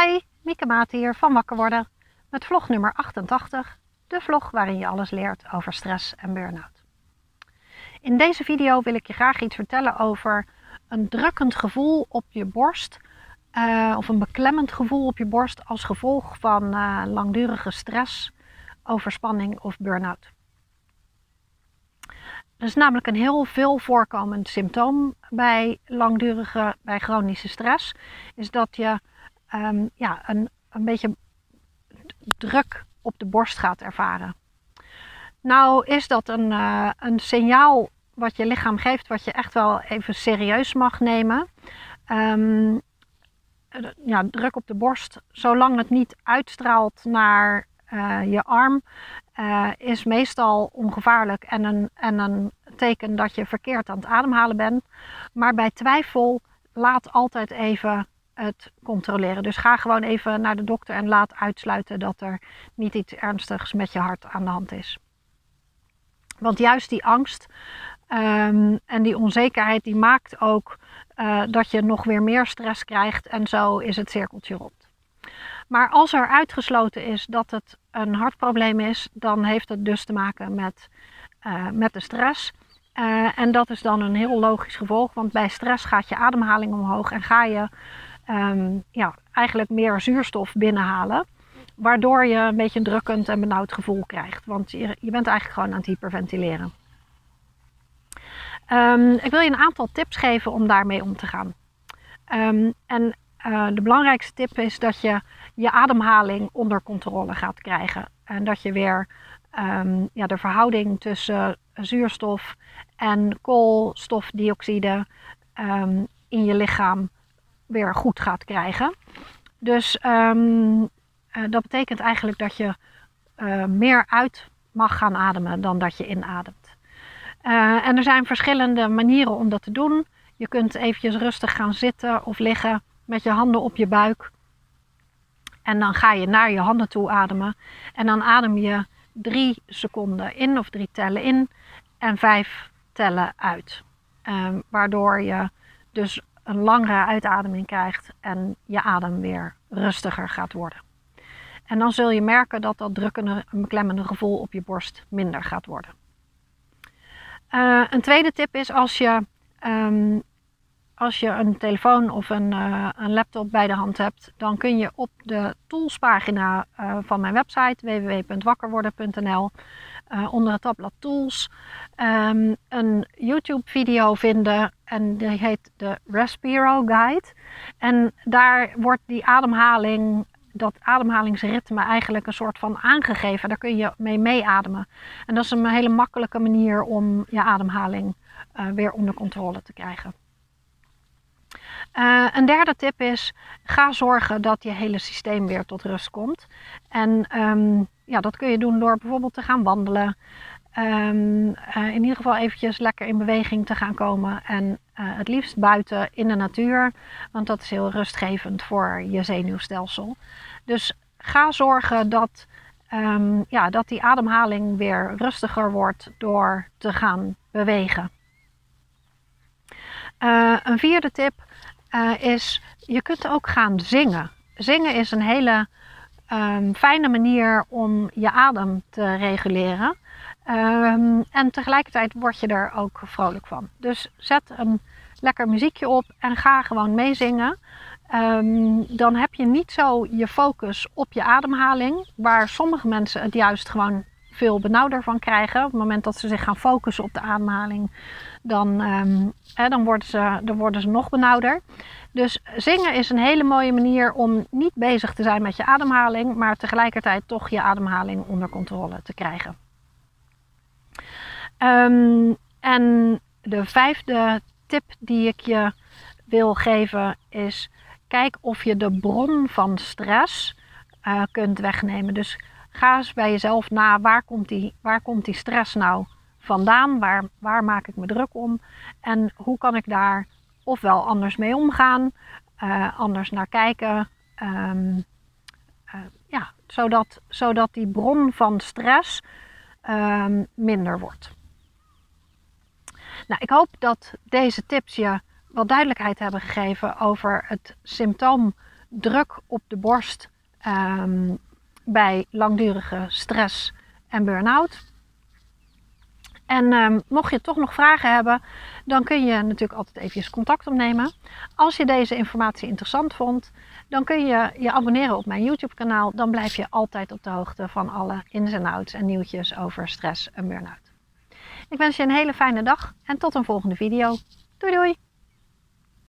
Hi, Mieke Maat hier van Wakker Worden met vlog nummer 88, de vlog waarin je alles leert over stress en burn-out. In deze video wil ik je graag iets vertellen over een drukkend gevoel op je borst uh, of een beklemmend gevoel op je borst als gevolg van uh, langdurige stress, overspanning of burn-out. Dat is namelijk een heel veel voorkomend symptoom bij langdurige, bij chronische stress, is dat je um, ja, een, een beetje druk op de borst gaat ervaren. Nou is dat een, uh, een signaal wat je lichaam geeft, wat je echt wel even serieus mag nemen. Um, ja, druk op de borst, zolang het niet uitstraalt naar uh, je arm, is meestal ongevaarlijk en een, en een teken dat je verkeerd aan het ademhalen bent. Maar bij twijfel laat altijd even het controleren. Dus ga gewoon even naar de dokter en laat uitsluiten dat er niet iets ernstigs met je hart aan de hand is. Want juist die angst um, en die onzekerheid die maakt ook uh, dat je nog weer meer stress krijgt en zo is het cirkeltje rond. Maar als er uitgesloten is dat het een hartprobleem is, dan heeft het dus te maken met, uh, met de stress. Uh, en dat is dan een heel logisch gevolg, want bij stress gaat je ademhaling omhoog en ga je um, ja, eigenlijk meer zuurstof binnenhalen. Waardoor je een beetje een drukkend en benauwd gevoel krijgt. Want je, je bent eigenlijk gewoon aan het hyperventileren. Um, ik wil je een aantal tips geven om daarmee om te gaan. Um, en uh, de belangrijkste tip is dat je je ademhaling onder controle gaat krijgen. En dat je weer ja, de verhouding tussen zuurstof en koolstofdioxide in je lichaam weer goed gaat krijgen. Dus uh, dat betekent eigenlijk dat je uh, meer uit mag gaan ademen dan dat je inademt. Uh, en er zijn verschillende manieren om dat te doen. Je kunt eventjes rustig gaan zitten of liggen met je handen op je buik. En dan ga je naar je handen toe ademen. En dan adem je drie seconden in of drie tellen in en vijf tellen uit. Uh, waardoor je dus een langere uitademing krijgt en je adem weer rustiger gaat worden. En dan zul je merken dat dat drukkende, beklemmende gevoel op je borst minder gaat worden. Uh, een tweede tip is als je, um, als je een telefoon of een, uh, een, laptop bij de hand hebt, dan kun je op de toolspagina uh, van mijn website www.wakkerworden.nl onder het tabblad tools um, een YouTube video vinden en die heet de Respiro Guide. En daar wordt die ademhaling dat ademhalingsritme eigenlijk een soort van aangegeven. Daar kun je mee meeademen. En dat is een hele makkelijke manier om je ademhaling uh, weer onder controle te krijgen. Uh, een derde tip is: ga zorgen dat je hele systeem weer tot rust komt. En um, ja, dat kun je doen door bijvoorbeeld te gaan wandelen. Um, uh, in ieder geval eventjes lekker in beweging te gaan komen. En uh, het liefst buiten in de natuur, want dat is heel rustgevend voor je zenuwstelsel. Dus ga zorgen dat, um, ja, dat die ademhaling weer rustiger wordt door te gaan bewegen. Uh, een vierde tip is, je kunt ook gaan zingen. Zingen is een hele um, fijne manier om je adem te reguleren. Um, en tegelijkertijd word je er ook vrolijk van. Dus zet een lekker muziekje op en ga gewoon meezingen. Um, dan heb je niet zo je focus op je ademhaling, waar sommige mensen het juist gewoon veel benauwder van krijgen. Op het moment dat ze zich gaan focussen op de ademhaling, dan, um, hè, dan, worden, ze, dan worden ze nog benauwder. Dus zingen is een hele mooie manier om niet bezig te zijn met je ademhaling, maar tegelijkertijd toch je ademhaling onder controle te krijgen. Um, en de vijfde tip die ik je wil geven is: kijk of je de bron van stress uh, kunt wegnemen. Dus ga eens bij jezelf na: waar komt die, waar komt die stress nou vandaan? Waar, waar maak ik me druk om? En hoe kan ik daar ofwel anders mee omgaan, uh, anders naar kijken? Um, uh, ja, zodat, zodat die bron van stress um, minder wordt. Nou, ik hoop dat deze tips je wat duidelijkheid hebben gegeven over het symptoom druk op de borst ehm, bij langdurige stress en burn-out. En um, mocht je toch nog vragen hebben, dan kun je natuurlijk altijd even contact opnemen. Als je deze informatie interessant vond, dan kun je je abonneren op mijn YouTube kanaal. Dan blijf je altijd op de hoogte van alle ins en outs en nieuwtjes over stress en burn-out. Ik wens je een hele fijne dag en tot een volgende video. Doei doei!